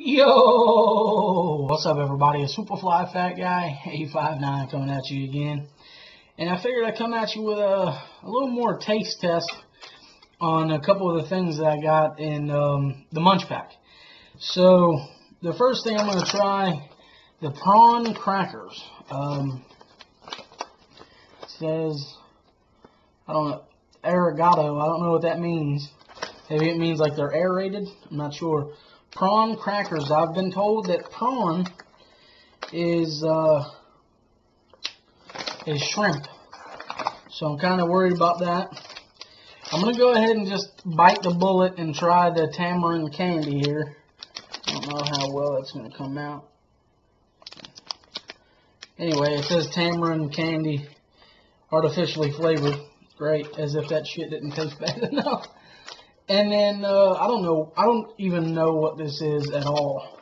Yo! What's up, everybody? It's SupaFlyFatGuy859 coming at you again. And I figured I'd come at you with a, a little more taste test on a couple of the things that I got in um, the MunchPak. So, the first thing I'm going to try, the prawn crackers. Um, says, I don't know, arigato. I don't know what that means. Maybe it means like they're aerated. I'm not sure prawn crackers. I've been told that prawn is uh, is shrimp. So I'm kind of worried about that. I'm to go ahead and just bite the bullet and try the tamarind candy here. I don't know how well it's to come out. Anyway, it says tamarind candy artificially flavored. Great, as if that shit didn't taste bad enough. And then, uh, I don't know, I don't even know what this is at all.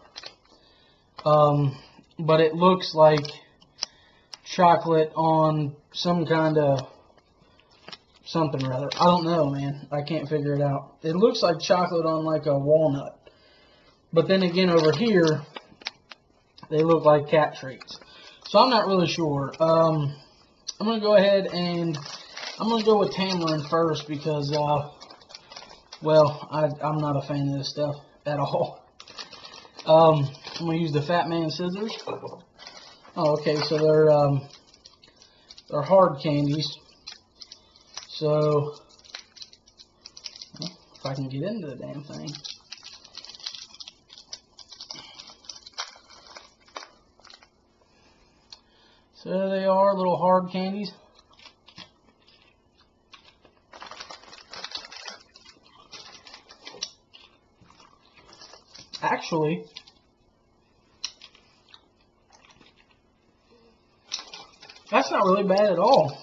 Um, but it looks like chocolate on some kind of something or other. I don't know, man. I can't figure it out. It looks like chocolate on like a walnut. But then again, over here, they look like cat treats. So I'm not really sure. Um, I'm going to go ahead and I'm going to go with tamarind first because, uh, well, I, am not a fan of this stuff at all. Um, I'm to use the Fat Man scissors. Oh, okay, so they're, um, they're hard candies. So, if I can get into the damn thing. So there they are, little hard candies. Actually that's not really bad at all.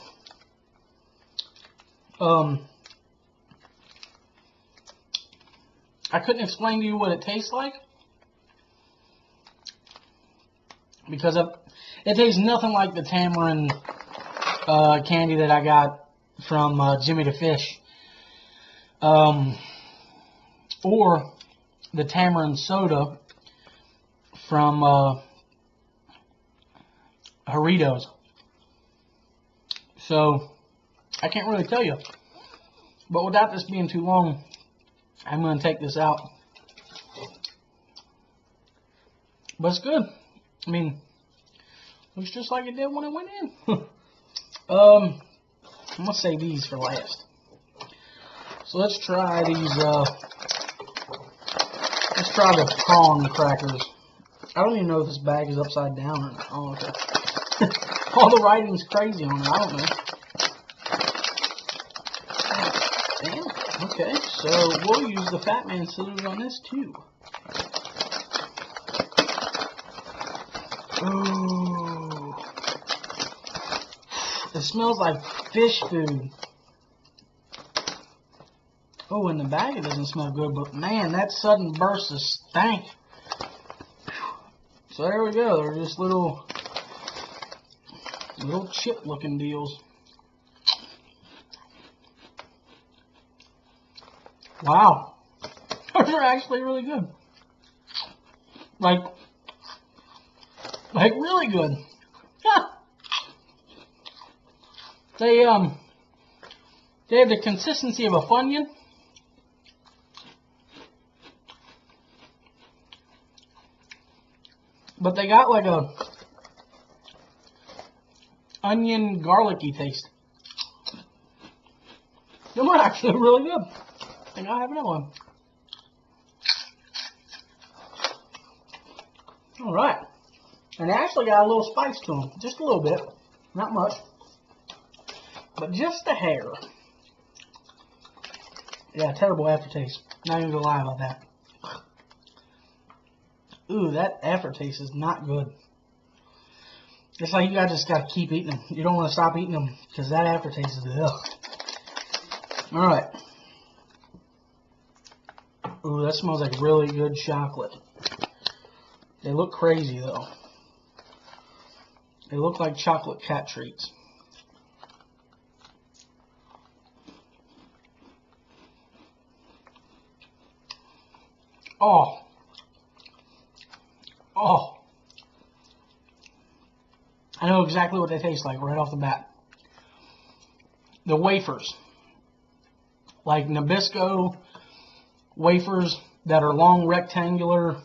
Um, I couldn't explain to you what it tastes like because of, it tastes nothing like the tamarind uh, candy that I got from uh, Jimmy the Fish. Um, or the tamarind soda from uh, Jarritos. So, I can't really tell you. But without this being too long, I'm going to take this out. But it's good. I mean, looks just like it did when it went in. um, I'm going to save these for last. So let's try these uh, Let's try the prawn crackers. I don't even know if this bag is upside down or not. Oh, okay. All the writing's crazy on it. I don't know. Damn. Okay, so we'll use the Fat Man scissors on this too. Ooh. It smells like fish food. Oh, in the bag it doesn't smell good, but man, that sudden burst of stank. So there we go. They're just little, little chip looking deals. Wow. Those are actually really good. Like, like really good. they, um, they have the consistency of a Funyun. But they got like a onion garlicky taste. They were actually really good. I I'll have another one. Alright. And they actually got a little spice to them. Just a little bit. Not much. But just a hair. Yeah, terrible aftertaste. Not even gonna lie about that. Ooh, that aftertaste is not good. It's like you guys just gotta keep eating them. You don't want to stop eating them because that aftertaste is ugh. All right. Ooh, that smells like really good chocolate. They look crazy though. They look like chocolate cat treats. Oh, Oh. I know exactly what they taste like right off the bat. The wafers. Like Nabisco wafers that are long rectangular,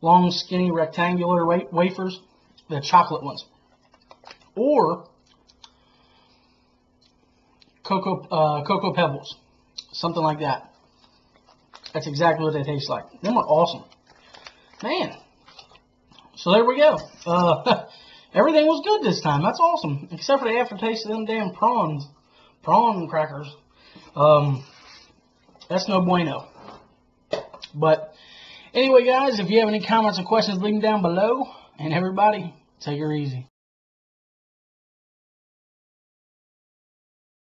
long skinny rectangular wa- wafers, the chocolate ones. Or cocoa uh, cocoa pebbles, something like that. That's exactly what they taste like. Them are awesome, man. So there we go. Uh, everything was good this time. That's awesome, except for the aftertaste of them damn prawns, prawn crackers. Um, that's no bueno. But anyway, guys, if you have any comments or questions, leave them down below. And everybody, take her easy.